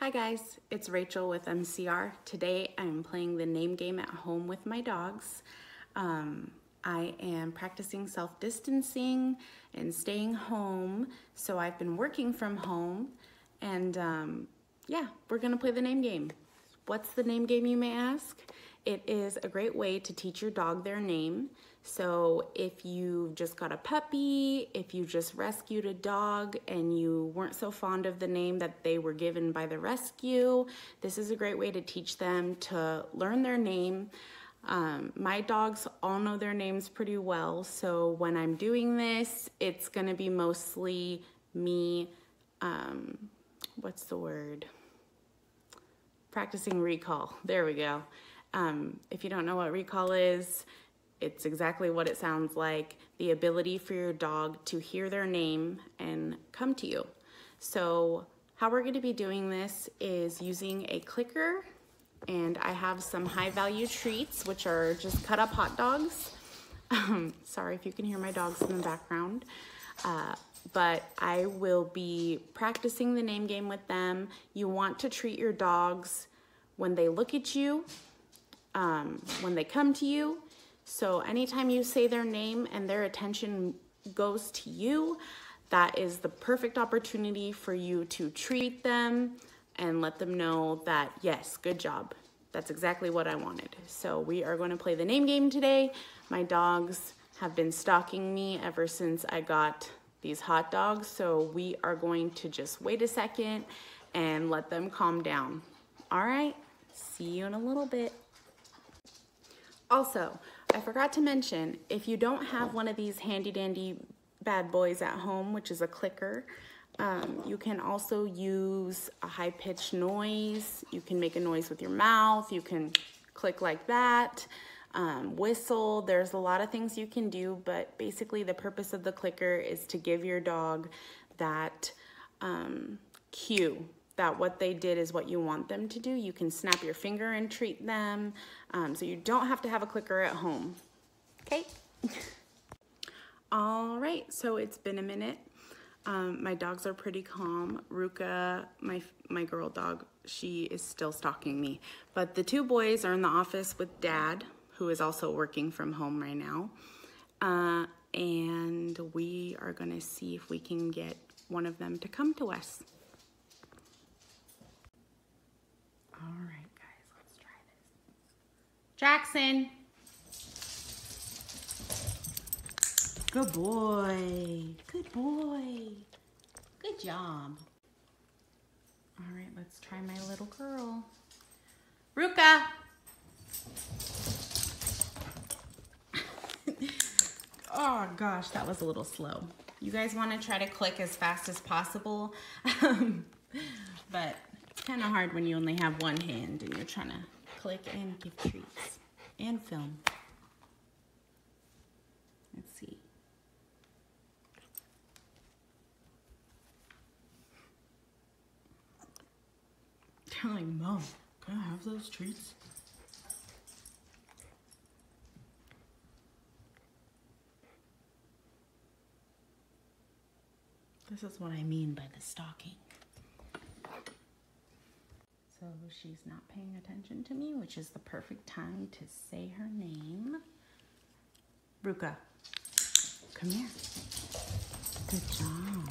Hi guys, it's Rachel with MCR. Today I'm playing the name game at home with my dogs. Um, I am practicing self-distancing and staying home, so I've been working from home and um, yeah, we're gonna play the name game. What's the name game you may ask? It is a great way to teach your dog their name. So if you just got a puppy, if you just rescued a dog and you weren't so fond of the name that they were given by the rescue, this is a great way to teach them to learn their name. Um, my dogs all know their names pretty well, so when I'm doing this, it's gonna be mostly me, um, what's the word? Practicing recall, there we go. Um, if you don't know what recall is, it's exactly what it sounds like, the ability for your dog to hear their name and come to you. So how we're gonna be doing this is using a clicker and I have some high value treats, which are just cut up hot dogs. Um, sorry if you can hear my dogs in the background. Uh, but I will be practicing the name game with them. You want to treat your dogs when they look at you um, when they come to you. So anytime you say their name and their attention goes to you, that is the perfect opportunity for you to treat them and let them know that, yes, good job. That's exactly what I wanted. So we are going to play the name game today. My dogs have been stalking me ever since I got these hot dogs. So we are going to just wait a second and let them calm down. All right, see you in a little bit. Also, I forgot to mention, if you don't have one of these handy dandy bad boys at home, which is a clicker, um, you can also use a high pitched noise. You can make a noise with your mouth. You can click like that, um, whistle. There's a lot of things you can do, but basically the purpose of the clicker is to give your dog that um, cue that what they did is what you want them to do. You can snap your finger and treat them. Um, so you don't have to have a clicker at home. Okay. All right, so it's been a minute. Um, my dogs are pretty calm. Ruka, my, my girl dog, she is still stalking me. But the two boys are in the office with dad, who is also working from home right now. Uh, and we are gonna see if we can get one of them to come to us. All right, guys, let's try this. Jackson. Good boy. Good boy. Good job. All right, let's try my little girl. Ruka. oh gosh, that was a little slow. You guys want to try to click as fast as possible, but it's kind of hard when you only have one hand and you're trying to click and give treats and film. Let's see. Telling mom, can I have those treats? This is what I mean by the stalking. So she's not paying attention to me, which is the perfect time to say her name. Ruka, come here. Good job.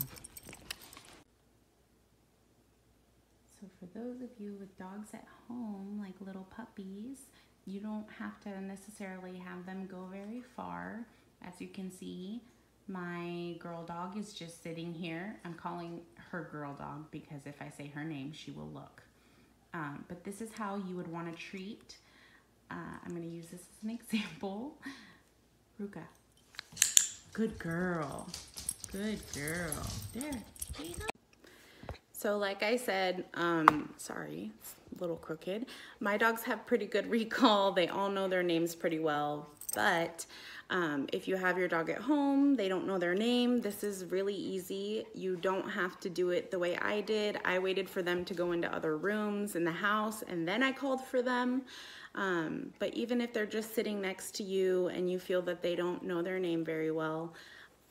So for those of you with dogs at home, like little puppies, you don't have to necessarily have them go very far. As you can see, my girl dog is just sitting here. I'm calling her girl dog because if I say her name, she will look. Um, but this is how you would want to treat. Uh, I'm going to use this as an example. Ruka. Good girl. Good girl. There. There you go. So like I said, um, sorry, it's a little crooked. My dogs have pretty good recall. They all know their names pretty well. But um, if you have your dog at home, they don't know their name, this is really easy. You don't have to do it the way I did. I waited for them to go into other rooms in the house and then I called for them. Um, but even if they're just sitting next to you and you feel that they don't know their name very well,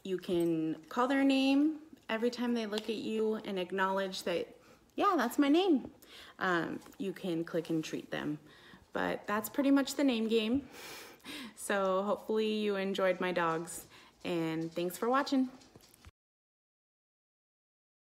you can call their name every time they look at you and acknowledge that yeah, that's my name. Um, you can click and treat them. But that's pretty much the name game. So hopefully you enjoyed my dogs and thanks for watching.